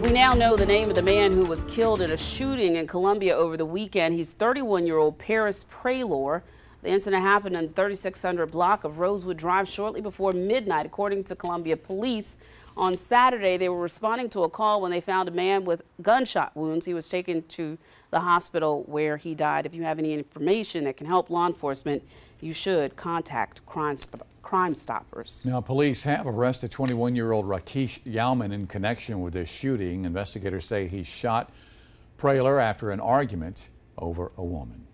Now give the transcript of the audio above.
We now know the name of the man who was killed in a shooting in Columbia over the weekend. He's 31 year old Paris Praylor. The incident happened in the 3600 block of Rosewood Drive shortly before midnight, according to Columbia police. On Saturday, they were responding to a call when they found a man with gunshot wounds. He was taken to the hospital where he died. If you have any information that can help law enforcement, you should contact Crime, crime Stoppers. Now, police have arrested 21 year old Rakesh Yauman in connection with this shooting. Investigators say he shot Praylor after an argument over a woman.